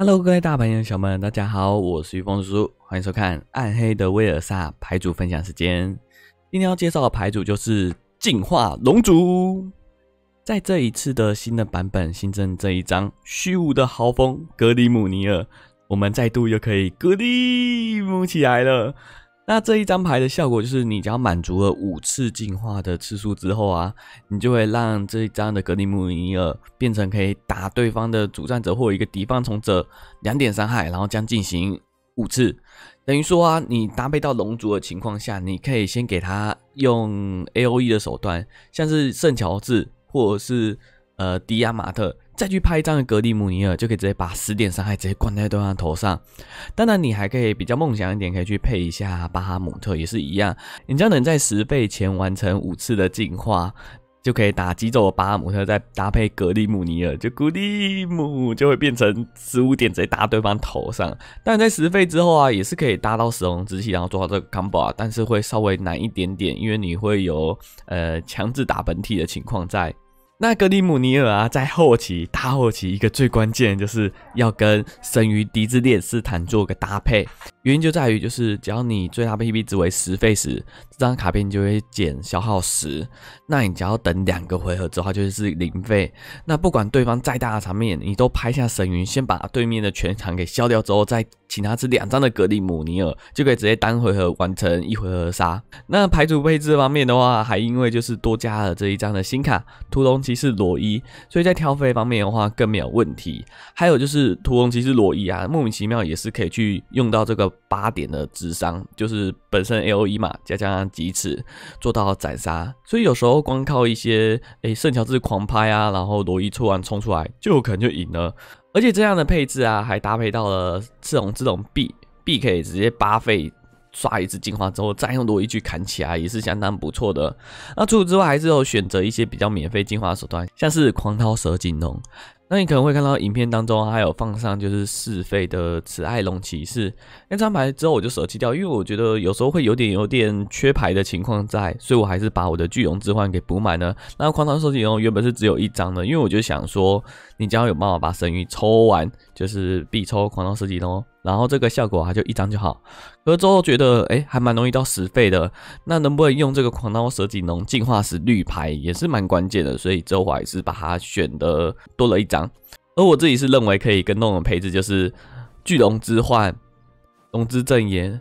Hello，各位大朋友小们，大家好，我是玉峰叔叔，欢迎收看《暗黑的威尔萨牌组分享时间。今天要介绍的牌组就是进化龙族。在这一次的新的版本新增这一张虚无的豪风格里姆尼尔，我们再度又可以格里姆起来了。那这一张牌的效果就是，你只要满足了五次进化的次数之后啊，你就会让这一张的格里姆尼尔变成可以打对方的主战者或一个敌方从者两点伤害，然后将进行五次。等于说啊，你搭配到龙族的情况下，你可以先给他用 A O E 的手段，像是圣乔治或者是呃迪亚马特。再去拍一张格里姆尼尔，就可以直接把十点伤害直接灌在对方头上。当然，你还可以比较梦想一点，可以去配一下巴哈姆特，也是一样。你将能在十倍前完成五次的进化，就可以打击走巴哈姆特，再搭配格里姆尼尔，就格里姆就会变成十五点直接打对方头上。但在十倍之后啊，也是可以搭到死亡之气，然后做到这个 combo 啊，但是会稍微难一点点，因为你会有呃强制打本体的情况在。那格里姆尼尔啊，在后期大后期一个最关键就是要跟生于迪兹列斯坦做个搭配，原因就在于就是只要你最大 PP 值为十费时，这张卡片就会减消耗十，那你只要等两个回合之后就是零费。那不管对方再大的场面，你都拍下神云，先把对面的全场给消掉之后，再请他吃两张的格里姆尼尔，就可以直接单回合完成一回合杀。那牌组配置方面的话，还因为就是多加了这一张的新卡屠龙。骑士罗伊，所以在挑费方面的话更没有问题。还有就是屠龙骑士罗伊啊，莫名其妙也是可以去用到这个八点的智商，就是本身 L E 嘛，加加上几尺做到斩杀。所以有时候光靠一些诶圣乔治狂拍啊，然后罗伊突然冲出来，就有可能就赢了。而且这样的配置啊，还搭配到了赤龙这种币币可以直接八费。刷一次进化之后，再用罗伊去砍起来也是相当不错的。那除此之外，还是有选择一些比较免费进化手段，像是狂涛蛇颈龙。那你可能会看到影片当中还有放上就是四费的慈爱龙骑士那张牌之后我就舍弃掉，因为我觉得有时候会有点有点缺牌的情况在，所以我还是把我的巨龙之幻给补满了。那狂涛收集龙原本是只有一张的，因为我就想说，你只要有办法把神域抽完，就是必抽狂涛收集龙。然后这个效果还就一张就好，可是之后觉得哎还蛮容易到十费的，那能不能用这个狂刀蛇颈龙进化时绿牌也是蛮关键的，所以之后我还是把它选的多了一张。而我自己是认为可以跟动的配置就是巨龙之幻、龙之正言、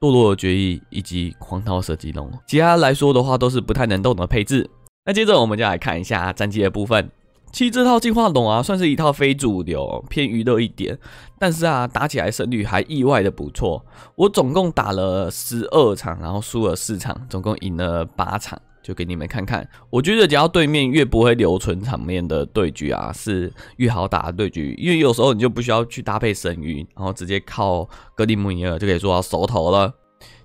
堕落的决议以及狂涛蛇颈龙，其他来说的话都是不太能动的配置。那接着我们就来看一下战绩的部分。其实这套进化龙啊，算是一套非主流，偏娱乐一点，但是啊，打起来胜率还意外的不错。我总共打了十二场，然后输了四场，总共赢了八场，就给你们看看。我觉得只要对面越不会留存场面的对局啊，是越好打的对局，因为有时候你就不需要去搭配神鱼，然后直接靠格里姆尼尔就可以做到熟头了。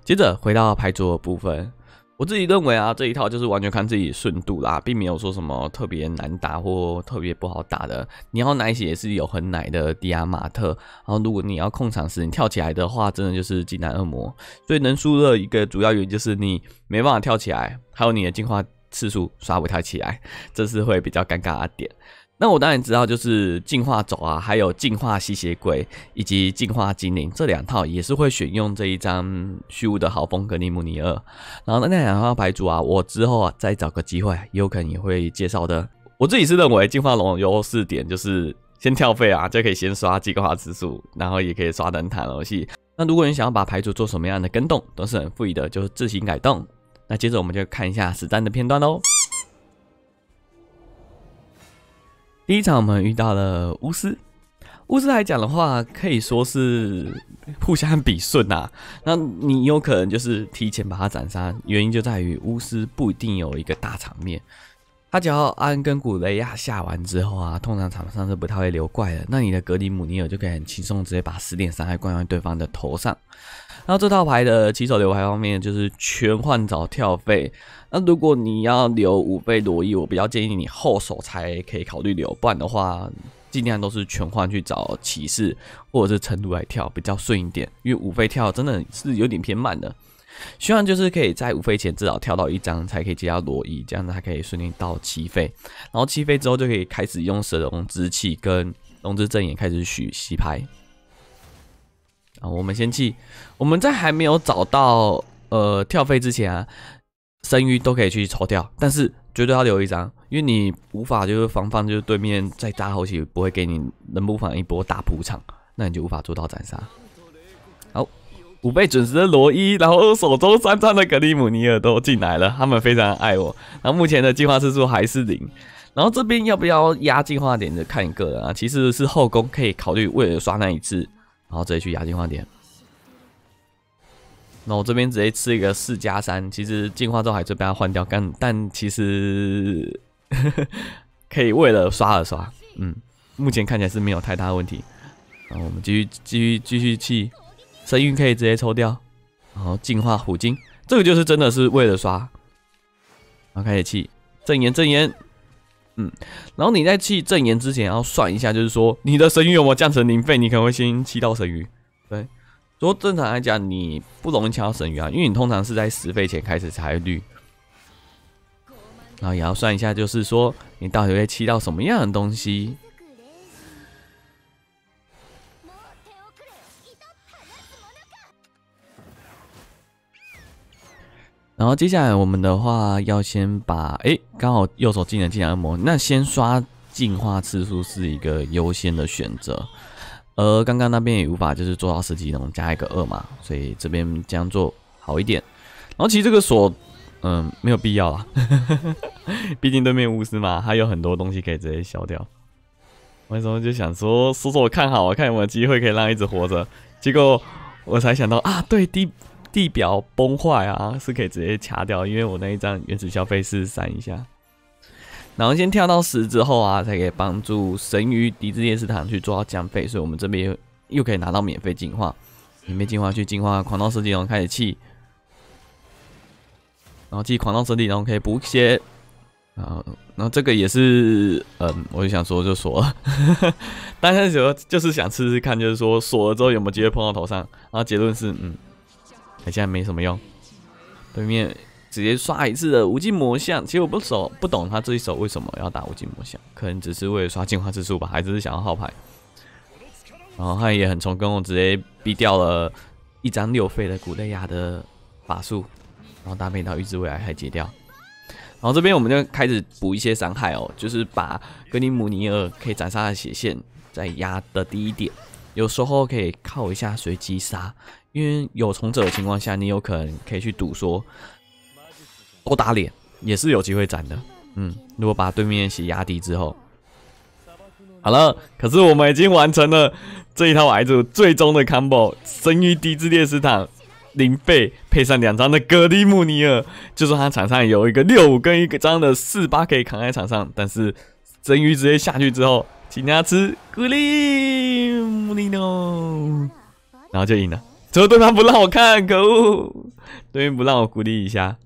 接着回到牌桌的部分。我自己认为啊，这一套就是完全看自己顺度啦，并没有说什么特别难打或特别不好打的。你要奶血也是有很奶的迪亚马特，然后如果你要控场时你跳起来的话，真的就是极难恶魔。所以能输的一个主要原因就是你没办法跳起来，还有你的进化次数刷不太起来，这是会比较尴尬的点。那我当然知道，就是进化走啊，还有进化吸血鬼以及进化精灵这两套也是会选用这一张虚无的豪风格尼姆尼尔。然后那那两套牌组啊，我之后啊再找个机会，有可能也会介绍的。我自己是认为进化龙优势点就是先跳费啊，就可以先刷进化指数，然后也可以刷灯塔游戏。那如果你想要把牌组做什么样的跟动，都是很富裕的，就是自行改动。那接着我们就看一下实战的片段喽。第一场我们遇到了巫师，巫师来讲的话，可以说是互相比顺啊。那你有可能就是提前把他斩杀，原因就在于巫师不一定有一个大场面。他只要安跟古雷亚下完之后啊，通常场上是不太会留怪的。那你的格里姆尼尔就可以很轻松直接把十点伤害灌在对方的头上。然后这套牌的起手留牌方面就是全换找跳费。那如果你要留五费罗伊，我比较建议你后手才可以考虑留，不然的话尽量都是全换去找骑士或者是成都来跳比较顺一点，因为五费跳真的是有点偏慢的。希望就是可以在五费前至少跳到一张才可以接到罗伊，这样子才可以顺利到七费，然后七费之后就可以开始用蛇龙之气跟龙之正眼开始许洗牌。啊，我们先弃，我们在还没有找到呃跳费之前啊，生鱼都可以去抽掉，但是绝对要留一张，因为你无法就是防范，就是对面在大后期不会给你能不防一波大铺场，那你就无法做到斩杀。好，五倍准时的罗伊，然后手中三张的格里姆尼尔都进来了，他们非常爱我。然后目前的进化次数还是零，然后这边要不要压进化点的看一个人啊，其实是后宫可以考虑为了刷那一次。然后直接去压进化点，那我这边直接吃一个四加三，其实进化之后还是被他换掉，但但其实可以为了刷而刷，嗯，目前看起来是没有太大问题。然后我们继续继续继续去，神韵可以直接抽掉，然后进化虎鲸，这个就是真的是为了刷。然后开始气正言正言。嗯，然后你在弃正言之前要算一下，就是说你的神鱼有没有降成零费，你可能会先弃到神鱼。对，说正常来讲，你不容易抢到神鱼啊，因为你通常是在十费前开始才绿。然后也要算一下，就是说你到底会弃到什么样的东西。然后接下来我们的话要先把哎，刚好右手技能进来恶魔，那先刷进化次数是一个优先的选择。而刚刚那边也无法就是做到十技能加一个二嘛，所以这边这样做好一点。然后其实这个锁嗯没有必要啊，毕竟对面巫师嘛，他有很多东西可以直接消掉。为什么就想说说说我看好，我看有没有机会可以让一直活着？结果我才想到啊，对第。地表崩坏啊，是可以直接掐掉，因为我那一张原始消费是删一下，然后先跳到十之后啊，才可以帮助神鱼敌之烈士堂去做到降费，所以我们这边又可以拿到免费进化，免费进化去进化狂刀射击龙开始气，然后继狂刀射击龙可以补血，然后然后这个也是，嗯，我就想说就锁了，但是时就是想试试看，就是说锁了之后有没有机会碰到头上，然后结论是嗯。现在没什么用，对面直接刷一次的无尽魔像，其实我不熟不懂他这一手为什么要打无尽魔像，可能只是为了刷进化之术吧，还是想要号牌。然后他也很成功，直接逼掉了一张六费的古雷亚的法术，然后搭配到预知未来还解掉。然后这边我们就开始补一些伤害哦，就是把格林姆尼尔可以斩杀的血线再压的低一点，有时候可以靠一下随机杀。因为有从者的情况下，你有可能可以去赌说，多打脸也是有机会斩的。嗯，如果把对面血压低之后，好了，可是我们已经完成了这一套矮组最终的 combo，神域低之烈士坦零费配上两张的格里姆尼尔，就算他场上有一个六五跟一个张的四八可以扛在场上，但是神域直接下去之后，请他吃格里姆尼尔，然后就赢了。怎么对方不让我看？可恶！对面不让我鼓励一下。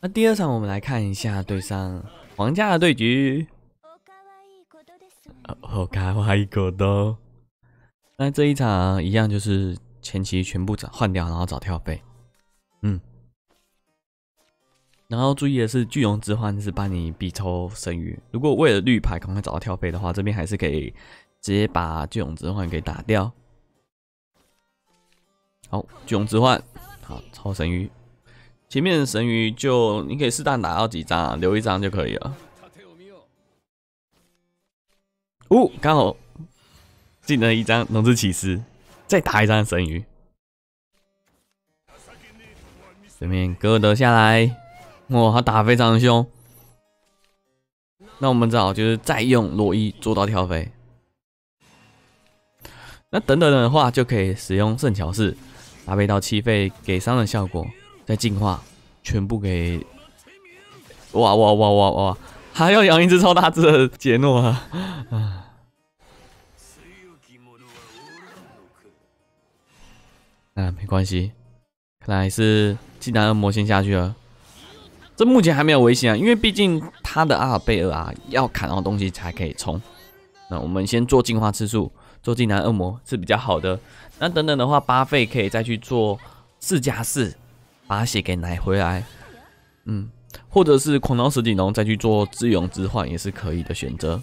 那第二场我们来看一下对上皇家的对局。好卡哇伊狗多。那这一场一样就是前期全部换掉，然后找跳飞。嗯。然后注意的是，巨龙之幻是帮你必抽神鱼。如果为了绿牌赶快找到跳飞的话，这边还是可以直接把巨龙之幻给打掉。好，巨龙之幻，好抽神鱼。前面的神鱼就你可以适当打到几张，留一张就可以了。哦，刚好进了一张龙之骑士，再打一张神鱼。对面哥德下来。哇，他打非常凶，那我们只好就是再用罗伊做到跳飞。那等等的话就可以使用圣乔士搭配到七费给伤的效果，再进化全部给。哇哇哇哇哇！还要养一只超大只的杰诺啊！啊，没关系，看来是技能恶魔先下去了。这目前还没有危险啊，因为毕竟他的阿尔贝尔啊要砍到东西才可以冲。那我们先做进化次数，做技能恶魔是比较好的。那等等的话，八费可以再去做四加四，把血给奶回来。嗯，或者是狂刀石井龙再去做智勇之换也是可以的选择。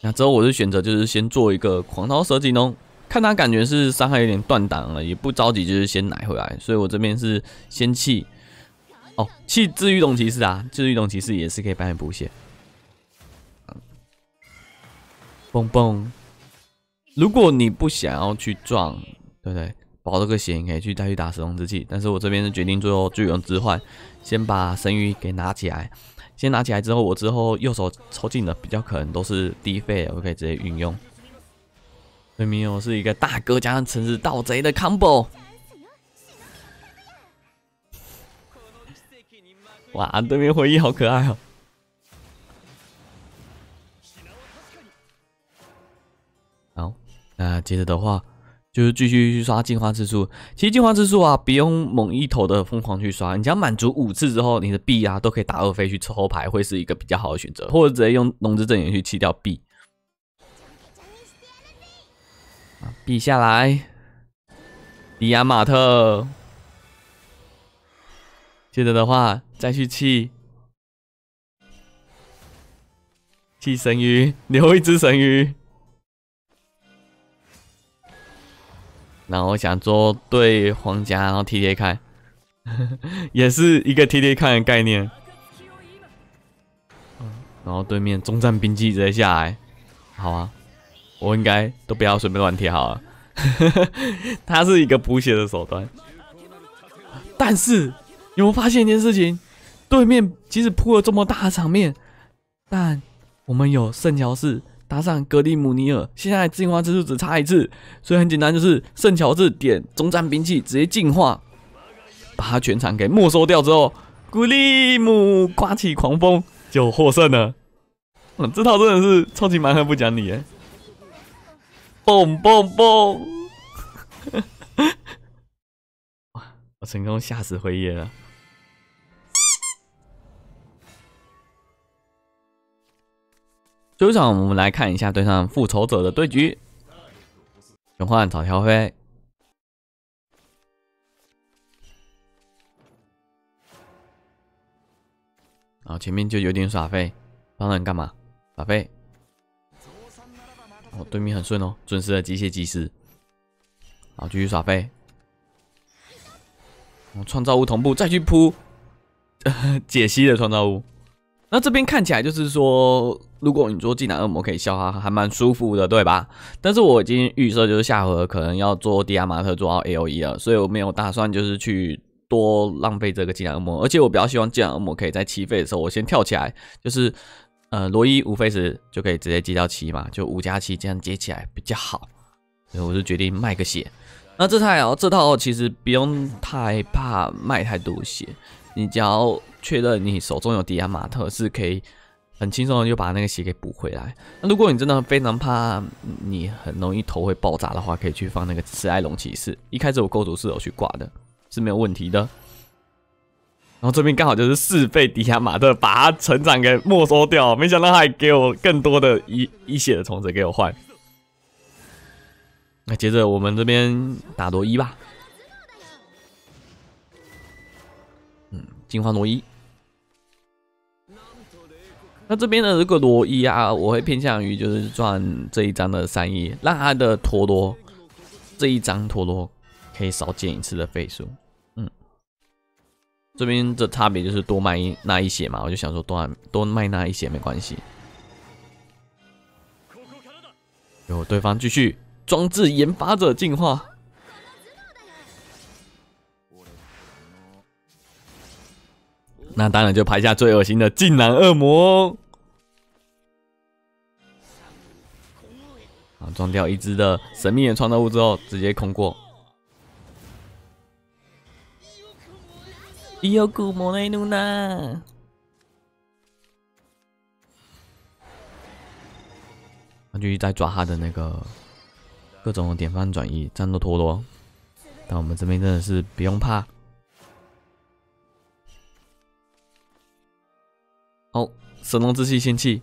那之后我是选择就是先做一个狂刀蛇颈龙，看他感觉是伤害有点断档了，也不着急，就是先奶回来。所以我这边是先弃哦，弃治愈龙骑士啊，治愈龙骑士也是可以帮你补血。蹦蹦，如果你不想要去撞，对不对？保这个血，你可以去再去打神龙之气。但是我这边是决定最后巨龙之换，先把神鱼给拿起来。先拿起来之后，我之后右手抽进的比较可能都是低费，我可以直接运用。对面我是一个大哥加上城市盗贼的 combo。哇，对面回忆好可爱哦。好，那接着的话，就是继续去刷进化次数。其实进化次数啊，不用猛一头的疯狂去刷，你只要满足五次之后，你的币啊都可以打二飞去抽牌，会是一个比较好的选择，或者直接用龙之阵眼去弃掉币。币下来，迪亚马特。接着的话，再去弃弃神鱼，留一只神鱼。然后我想做对皇家，然后贴贴看，也是一个贴贴看的概念。然后对面中战兵器直接下来，好啊，我应该都不要随便乱贴好了。它是一个补血的手段，但是有没有发现一件事情？对面即使铺了这么大的场面，但我们有圣乔士。打上格里姆尼尔，现在进化之术只差一次，所以很简单，就是圣乔治点中战兵器直接进化，把他全场给没收掉之后，古利姆刮起狂风就获胜了。嗯，这套真的是超级蛮横不讲理哎！嘣嘣！哇，我成功吓死辉夜了。最后一场，我们来看一下对上复仇者的对局。玄幻草条飞，然后前面就有点耍废，帮人干嘛？耍废。哦，对面很顺哦，准时的机械技师。好，继续耍废。我创造物同步，再去铺解析的创造物。那这边看起来就是说。如果你做技能恶魔可以消耗，还蛮舒服的，对吧？但是我已经预设就是下回可能要做迪亚马特做到 A O E 了，所以我没有打算就是去多浪费这个技能恶魔，而且我比较希望技能恶魔可以在起飞的时候我先跳起来，就是呃罗伊五费时就可以直接接到七嘛，就五加七这样接起来比较好，所以我就决定卖个血。那这套这套其实不用太怕卖太多血，你只要确认你手中有迪亚马特是可以。很轻松的就把那个血给补回来。那如果你真的非常怕你很容易头会爆炸的话，可以去放那个慈爱龙骑士。一开始我构筑是有去挂的，是没有问题的。然后这边刚好就是四费迪亚马特把他成长给没收掉，没想到他还给我更多的一一血的虫子给我换。那接着我们这边打罗伊吧。嗯，进化罗伊。那这边的这个罗伊啊，我会偏向于就是赚这一张的三亿，让他的陀螺这一张陀螺可以少减一次的费数。这边的差别就是多卖那一血嘛，我就想说多多卖那一血没关系。有对方继续装置研发者进化。那当然就拍下最恶心的近男恶魔，啊，装掉一只的神秘的创造物之后，直接空过。伊有古魔内努娜，那继续再抓他的那个各种典范转移战斗陀螺，但我们这边真的是不用怕。好，神龙之气仙气，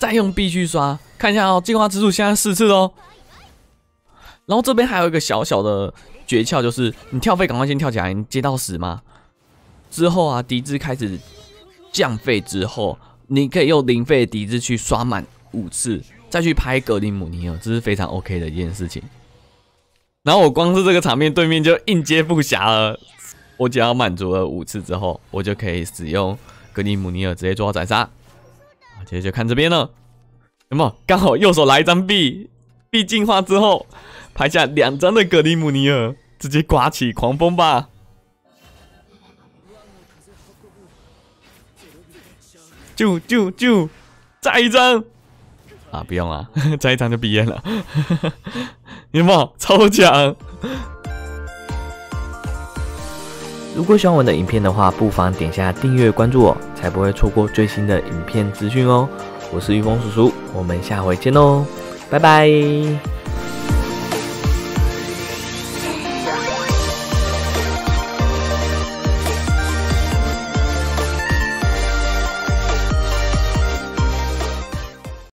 再用必须刷，看一下哦，进化之术现在四次哦。然后这边还有一个小小的诀窍，就是你跳费赶快先跳起来，你接到死吗？之后啊，敌资开始降费之后，你可以用零费敌资去刷满五次，再去拍格林姆尼尔，这是非常 OK 的一件事情。然后我光是这个场面，对面就应接不暇了。我只要满足了五次之后，我就可以使用格林姆尼尔直接做到斩杀。接着就看这边了，有没有？刚好右手来一张币，币进化之后，拍下两张的格林姆尼尔，直接刮起狂风吧！就就就再一张啊！不用了，再一张就毕业了。有没有？超强！如果喜欢我的影片的话，不妨点下订阅关注我，才不会错过最新的影片资讯哦。我是玉峰叔叔，我们下回见喽，拜拜。